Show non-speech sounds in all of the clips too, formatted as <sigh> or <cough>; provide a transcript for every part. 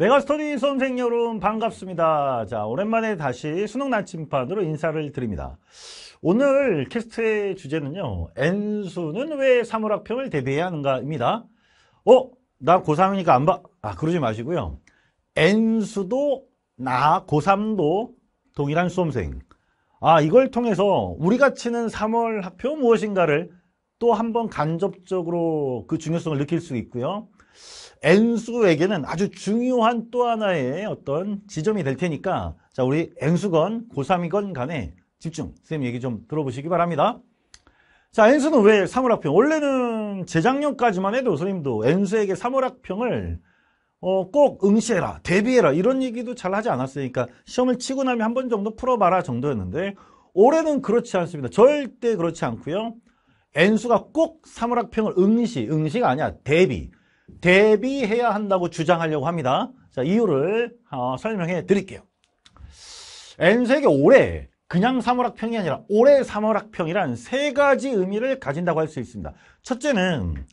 메가스터디 수험생 여러분 반갑습니다. 자, 오랜만에 다시 수능 나침판으로 인사를 드립니다. 오늘 캐스트의 주제는요. N수는 왜 사물학평을 대비해야 하는가입니다. 어? 나 고3이니까 안 봐. 아, 그러지 마시고요. N수도 나 고3도 동일한 수험생. 아, 이걸 통해서 우리가 치는 3월 학표 무엇인가를 또 한번 간접적으로 그 중요성을 느낄 수 있고요. N수에게는 아주 중요한 또 하나의 어떤 지점이 될 테니까 자 우리 N수건 고3이건 간에 집중 선생님 얘기 좀 들어보시기 바랍니다. 자 N수는 왜 3월 학평 원래는 재작년까지만 해도 선생님도 N수에게 3월 학평을 어, 꼭 응시해라 대비해라 이런 얘기도 잘 하지 않았으니까 시험을 치고 나면 한 번 정도 풀어봐라 정도였는데 올해는 그렇지 않습니다. 절대 그렇지 않고요. N수가 꼭 3월 학평을 응시 응시가 아니야 대비 대비해야 한다고 주장하려고 합니다. 자, 이유를 어, 설명해 드릴게요. N세계 올해 그냥 3월학평이 아니라 올해 3월학평이란 세 가지 의미를 가진다고 할 수 있습니다. 첫째는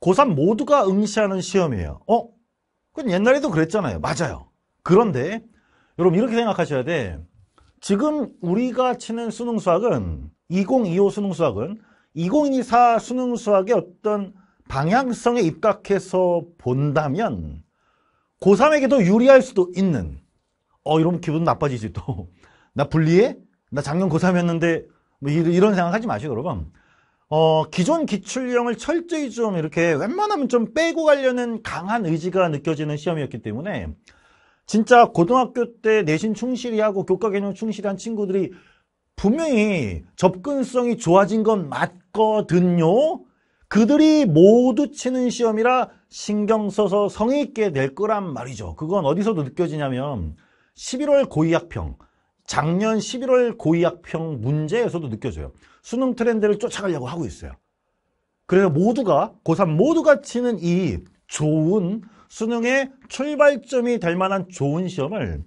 고3 모두가 응시하는 시험이에요. 어? 그건 옛날에도 그랬잖아요. 맞아요. 그런데 여러분 이렇게 생각하셔야 돼. 지금 우리가 치는 수능 수학은 2025 수능 수학은 2024 수능 수학의 어떤 방향성에 입각해서 본다면 고3에게도 유리할 수도 있는 어 이러면 기분 나빠지지 또 <laughs> 나 불리해? 나 작년 고3이었는데 뭐 이런 생각하지 마시고 여러분 어 기존 기출형을 철저히 좀 이렇게 웬만하면 좀 빼고 가려는 강한 의지가 느껴지는 시험이었기 때문에 진짜 고등학교 때 내신 충실히 하고 교과 개념 충실한 친구들이 분명히 접근성이 좋아진 건 맞거든요. 그들이 모두 치는 시험이라 신경 써서 성의 있게 낼 거란 말이죠. 그건 어디서도 느껴지냐면 11월 고의학평, 작년 11월 고의학평 문제에서도 느껴져요. 수능 트렌드를 쫓아가려고 하고 있어요. 그래서 모두가 고3 모두가 치는 이 좋은 수능의 출발점이 될 만한 좋은 시험을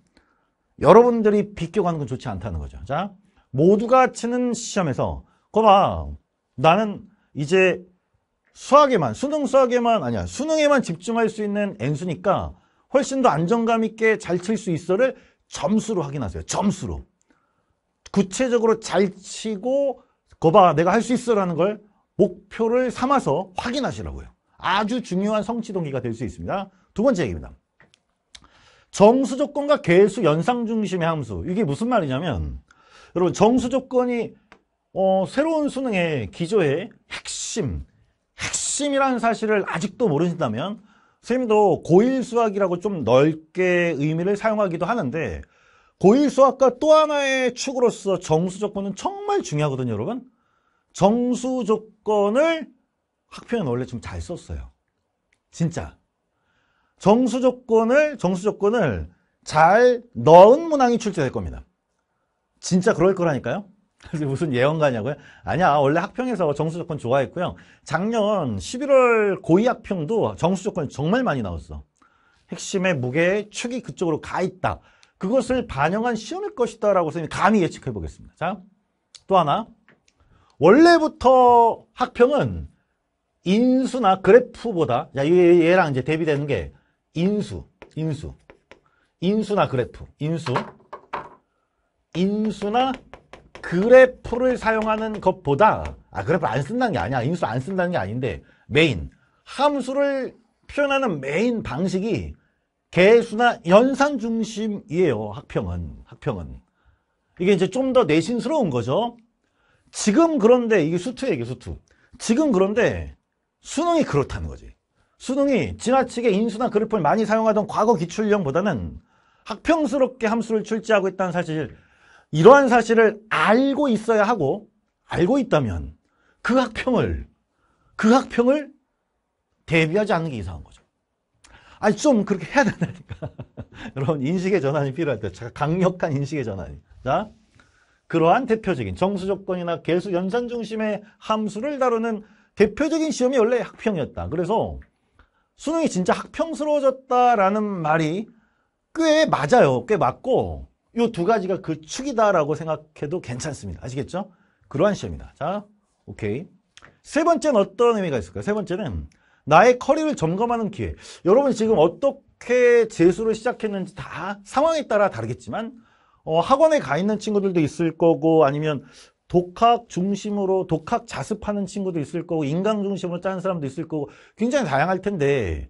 여러분들이 비껴가는 건 좋지 않다는 거죠. 자, 모두가 치는 시험에서 거봐 나는 이제 수학에만 수능 수학에만 아니야 수능에만 집중할 수 있는 N수니까 훨씬 더 안정감 있게 잘 칠 수 있어를 점수로 확인하세요. 점수로. 구체적으로 잘 치고 거봐 내가 할 수 있어라는 걸 목표를 삼아서 확인하시라고요. 아주 중요한 성취 동기가 될 수 있습니다. 두 번째 얘기입니다. 정수 조건과 개수 연상 중심의 함수. 이게 무슨 말이냐면 여러분 정수 조건이 어, 새로운 수능의 기조의 핵심 핵심이라는 사실을 아직도 모르신다면 선생님도 고1 수학이라고 좀 넓게 의미를 사용하기도 하는데 고1 수학과 또 하나의 축으로서 정수 조건은 정말 중요하거든요 여러분. 정수 조건을 학평은 원래 좀 잘 썼어요. 진짜. 정수 조건을 정수 조건을 잘 넣은 문항이 출제될 겁니다. 진짜 그럴 거라니까요 <laughs> 무슨 예언가냐고요? 아니야. 원래 학평에서 정수 조건 좋아했고요. 작년 11월 고위 학평도 정수 조건이 정말 많이 나왔어. 핵심의 무게, 축이 그쪽으로 가 있다. 그것을 반영한 시험일 것이다 라고 선생님이 감히 예측해 보겠습니다. 자, 또 하나. 원래부터 학평은 인수나 그래프보다, 야, 얘랑 이제 대비되는 게 인수, 인수. 인수나 그래프, 인수. 인수나 그래프를 사용하는 것보다 아 그래프 안 쓴다는 게 아니야. 인수 안 쓴다는 게 아닌데 메인. 함수를 표현하는 메인 방식이 계수나 연산 중심이에요 학평은. 학평은. 이게 이제 좀 더 내신스러운 거죠. 지금 그런데 이게 수투예요 수투. 지금 그런데 수능이 그렇다는 거지. 수능이 지나치게 인수나 그래프를 많이 사용하던 과거 기출형보다는 학평스럽게 함수를 출제하고 있다는 사실 이러한 사실을 알고 있어야 하고 알고 있다면 그 학평을 그 학평을 대비하지 않는 게 이상한 거죠. 아니 좀 그렇게 해야 된다니까. <laughs> 여러분 인식의 전환이 필요할 때 강력한 인식의 전환이. 자 그러한 대표적인 정수 조건이나 개수 연산 중심의 함수를 다루는 대표적인 시험이 원래 학평이었다. 그래서 수능이 진짜 학평스러워졌다라는 말이 꽤 맞아요. 꽤 맞고 이두 가지가 그 축이다라고 생각해도 괜찮습니다. 아시겠죠? 그러한 시험이다. 자, 오케이. 세 번째는 어떤 의미가 있을까요? 세 번째는 나의 커리를 점검하는 기회. 여러분 지금 어떻게 어떻게 재수를 시작했는지 다 상황에 따라 다르겠지만 어, 학원에 가 있는 친구들도 있을 거고 아니면 독학 중심으로 독학 자습하는 친구도 있을 거고 인강 중심으로 짜는 사람도 있을 거고 굉장히 다양할 텐데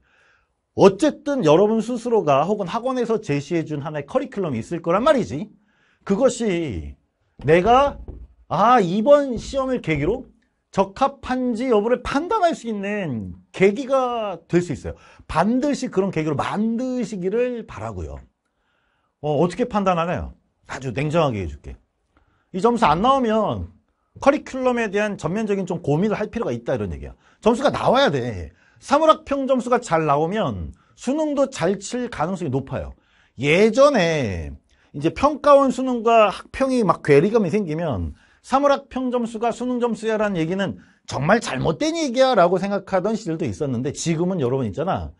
어쨌든 여러분 스스로가 혹은 학원에서 제시해 준 하나의 커리큘럼이 있을 거란 말이지. 그것이 내가 아 이번 시험을 계기로 적합한지 여부를 판단할 수 있는 계기가 될 수 있어요. 반드시 그런 계기로 만드시기를 바라고요. 어, 어떻게 판단하나요? 아주 냉정하게 해줄게. 이 점수 안 나오면 커리큘럼에 대한 전면적인 좀 고민을 할 필요가 있다 이런 얘기야. 점수가 나와야 돼. 사물학평 점수가 잘 나오면 수능도 잘 칠 가능성이 높아요. 예전에 이제 평가원 수능과 학평이 막 괴리감이 생기면 사물학평 점수가 수능 점수야라는 얘기는 정말 잘못된 얘기야 라고 생각하던 시절도 있었는데 지금은 여러분 있잖아.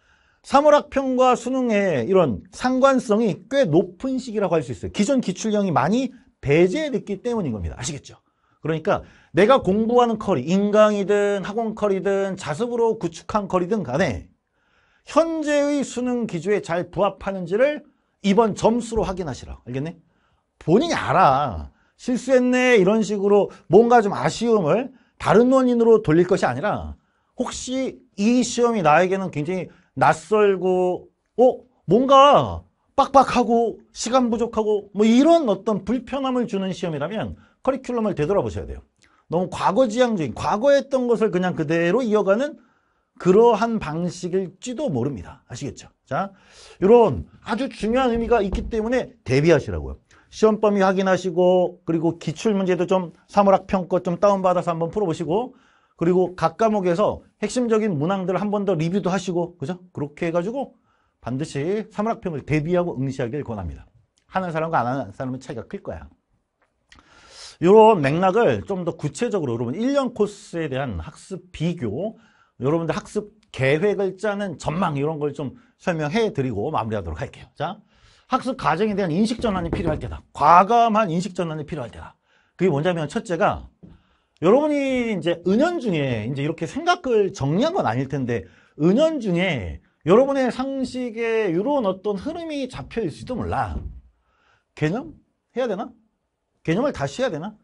사물학평과 수능의 이런 상관성이 꽤 높은 시기라고 할 수 있어요. 기존 기출형이 많이 배제됐기 때문인 겁니다. 아시겠죠? 그러니까 내가 공부하는 커리, 인강이든 학원 커리든 자습으로 구축한 커리든 간에 현재의 수능 기조에 잘 부합하는지를 이번 점수로 확인하시라. 알겠네? 본인이 알아. 실수했네 이런 식으로 뭔가 좀 아쉬움을 다른 원인으로 돌릴 것이 아니라 혹시 이 시험이 나에게는 굉장히 낯설고 어 뭔가 빡빡하고 시간 부족하고 뭐 이런 어떤 불편함을 주는 시험이라면 커리큘럼을 되돌아보셔야 돼요. 너무 과거지향적인 과거에 했던 것을 그냥 그대로 이어가는 그러한 방식일지도 모릅니다. 아시겠죠? 자, 이런 아주 중요한 의미가 있기 때문에 대비하시라고요. 시험 범위 확인하시고 그리고 기출 문제도 좀 사물학평 거좀 다운받아서 한번 풀어보시고 그리고 각 과목에서 핵심적인 문항들을 한 번 더 리뷰도 하시고 그죠? 그렇게 해가지고 반드시 사물학 평을 대비하고 응시하길 권합니다. 하는 사람과 안 하는 사람은 차이가 클 거야. 이런 맥락을 좀 더 구체적으로 여러분 1년 코스에 대한 학습 비교 여러분들 학습 계획을 짜는 전망 이런 걸 좀 설명해 드리고 마무리하도록 할게요. 자, 학습 과정에 대한 인식 전환이 필요할 때다. 과감한 인식 전환이 필요할 때다. 그게 뭐냐면 첫째가 여러분이 이제 은연중에 이제 이렇게 생각을 정리한 건 아닐 텐데 은연중에 여러분의 상식에 이런 어떤 흐름이 잡혀 있을지도 몰라. 개념 해야 되나? 개념을 다시 해야 되나?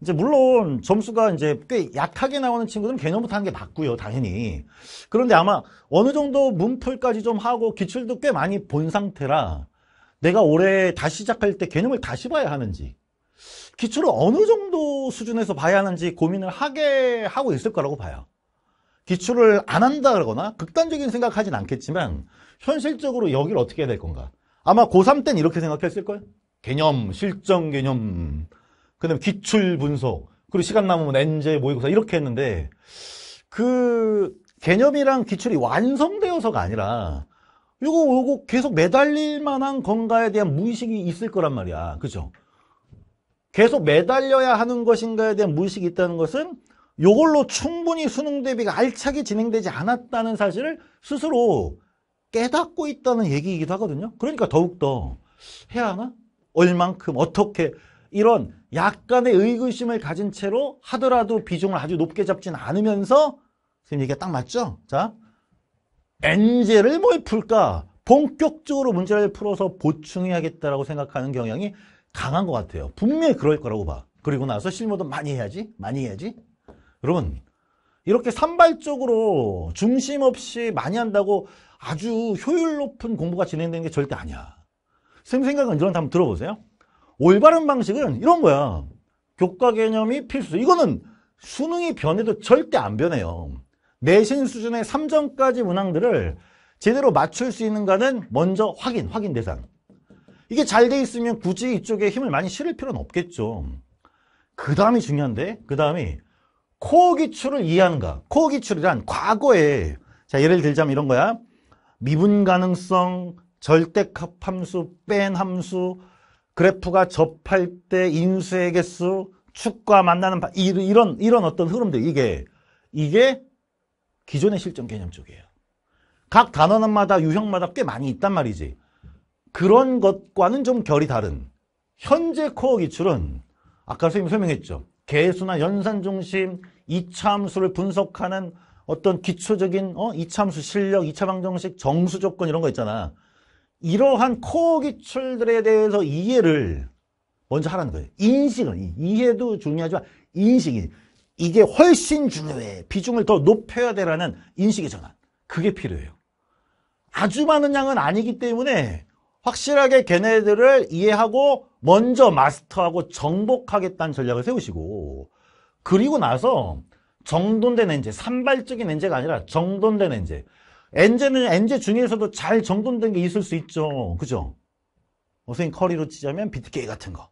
이제 물론 점수가 이제 꽤 약하게 나오는 친구들은 개념부터 하는 게 맞고요, 당연히. 그런데 아마 어느 정도 문풀까지 좀 하고 기출도 꽤 많이 본 상태라 내가 올해 다시 시작할 때 개념을 다시 봐야 하는지 기출을 어느 정도 수준에서 봐야 하는지 고민을 하게 하고 있을 거라고 봐요. 기출을 안 한다 그러거나 극단적인 생각하진 않겠지만 현실적으로 여기를 어떻게 해야 될 건가? 아마 고3 때는 이렇게 생각했을 거예요. 개념, 실정 개념, 그 다음에 기출 분석, 그리고 시간 남으면 엔제 모의고사 이렇게 했는데 그 개념이랑 기출이 완성되어서가 아니라 요거 요거 계속 매달릴 만한 건가에 대한 무의식이 있을 거란 말이야. 그죠? 계속 매달려야 하는 것인가에 대한 무의식이 있다는 것은 요걸로 충분히 수능 대비가 알차게 진행되지 않았다는 사실을 스스로 깨닫고 있다는 얘기이기도 하거든요. 그러니까 더욱더 해야 하나? 얼만큼 어떻게 이런 약간의 의구심을 가진 채로 하더라도 비중을 아주 높게 잡진 않으면서 선생님 얘기가 딱 맞죠? 자, 엔제를 뭘 풀까? 본격적으로 문제를 풀어서 보충해야겠다라고 생각하는 경향이 강한 것 같아요. 분명히 그럴 거라고 봐. 그리고 나서 실무도 많이 해야지, 많이 해야지. 여러분, 이렇게 산발적으로 중심 없이 많이 한다고 아주 효율 높은 공부가 진행되는 게 절대 아니야. 쌤 생각은 이런 한번 들어보세요. 올바른 방식은 이런 거야. 교과 개념이 필수. 이거는 수능이 변해도 절대 안 변해요. 내신 수준의 3점까지 문항들을 제대로 맞출 수 있는가는 먼저 확인, 확인 대상. 이게 잘 돼 있으면 굳이 이쪽에 힘을 많이 실을 필요는 없겠죠. 그 다음이 중요한데, 그 다음이 코어 기출을 이해하는가. 코어 기출이란 과거에, 자, 예를 들자면 이런 거야. 미분 가능성, 절대값 함수, 뺀 함수, 그래프가 접할 때 인수의 개수, 축과 만나는, 이런, 이런 어떤 흐름들, 이게, 이게 기존의 실전 개념 쪽이에요. 각 단원마다 유형마다 꽤 많이 있단 말이지. 그런 것과는 좀 결이 다른 현재 코어 기출은 아까 선생님 설명했죠. 개수나 연산 중심, 이차함수를 분석하는 어떤 기초적인 어? 이차함수 실력, 이차 방정식, 정수 조건 이런 거 있잖아. 이러한 코어 기출들에 대해서 이해를 먼저 하라는 거예요. 인식은 이- 이해도 중요하지만 인식이 이게 훨씬 중요해. 비중을 더 높여야 되라는 인식의 전환. 그게 필요해요. 아주 많은 양은 아니기 때문에 확실하게 걔네들을 이해하고 먼저 마스터하고 정복하겠다는 전략을 세우시고 그리고 나서 정돈된 엔제, 산발적인 엔제가 아니라 정돈된 엔제. 엔제는 엔제 중에서도 잘 정돈된 게 있을 수 있죠. 그죠? 어선생 커리로 치자면 비트게이 같은 거.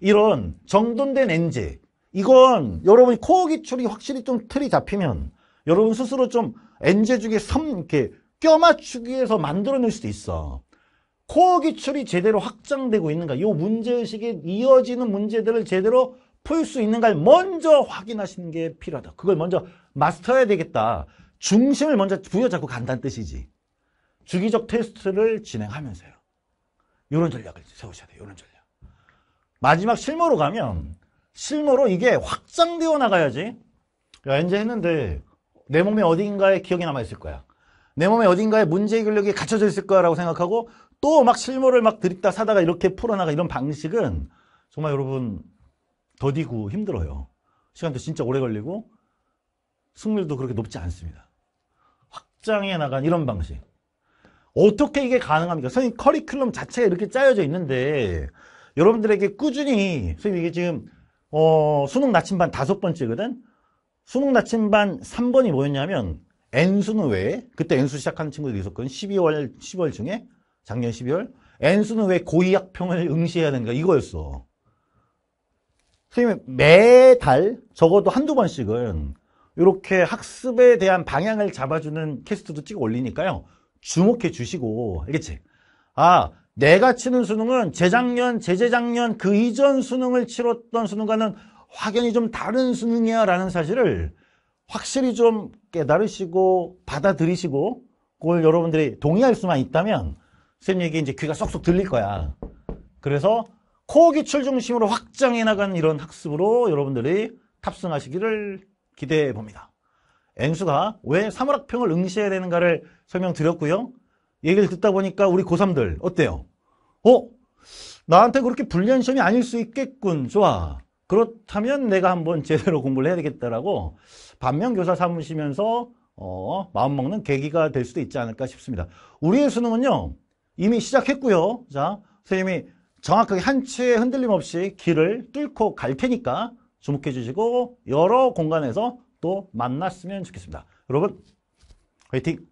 이런 정돈된 엔제. 이건 여러분이 코어 기출이 확실히 좀 틀이 잡히면 여러분 스스로 좀 엔제 중에 섬, 이렇게 껴맞추기 위해서 만들어낼 수도 있어. 코어 기출이 제대로 확장되고 있는가, 요 문제의식에 이어지는 문제들을 제대로 풀 수 있는가를 먼저 확인하시는 게 필요하다. 그걸 먼저 마스터해야 되겠다. 중심을 먼저 부여잡고 간다는 뜻이지. 주기적 테스트를 진행하면서요. 이런 전략을 세우셔야 돼요. 이런 전략. 마지막 실무로 가면 실무로 이게 확장되어 나가야지. 야, 이제 했는데 내 몸에 어딘가에 기억이 남아있을 거야. 내 몸에 어딘가에 문제 해결력이 갖춰져 있을 거라고 생각하고 또 막 실무를 막 드립다 사다가 이렇게 풀어나가 이런 방식은 정말 여러분 더디고 힘들어요. 시간도 진짜 오래 걸리고 승률도 그렇게 높지 않습니다. 확장해 나간 이런 방식. 어떻게 이게 가능합니까? 선생님 커리큘럼 자체가 이렇게 짜여져 있는데 여러분들에게 꾸준히 선생님 이게 지금 어, 수능 나침반 다섯 번째거든. 수능 나침반 3번이 뭐였냐면 N수는 왜? 그때 N수 시작하는 친구들이 있었거든. 12월 10월 중에 작년 12월 N수는 왜 고의학평을 응시해야 되는가 이거였어. 선생님 매달 적어도 한두 번씩은 이렇게 학습에 대한 방향을 잡아주는 캐스트도 찍어 올리니까요. 주목해 주시고 알겠지? 아 내가 치는 수능은 재작년, 재재작년 그 이전 수능을 치렀던 수능과는 확연히 좀 다른 수능이야 라는 사실을 확실히 좀 깨달으시고 받아들이시고 그걸 여러분들이 동의할 수만 있다면 선생님 얘기 이제 귀가 쏙쏙 들릴 거야. 그래서 코어 기출 중심으로 확장해 나가는 이런 학습으로 여러분들이 탑승하시기를 기대해 봅니다. N수가 왜 사물학평을 응시해야 되는가를 설명드렸고요. 얘기를 듣다 보니까 우리 고3들 어때요? 어? 나한테 그렇게 불리한 시험이 아닐 수 있겠군. 좋아. 그렇다면 내가 한번 제대로 공부를 해야 되겠다라고 반면 교사 삼으시면서 어, 마음먹는 계기가 될 수도 있지 않을까 싶습니다. 우리의 수능은요. 이미 시작했고요. 자, 선생님이 정확하게 한 치의 흔들림 없이 길을 뚫고 갈 테니까 주목해 주시고 여러 공간에서 또 만났으면 좋겠습니다. 여러분 화이팅!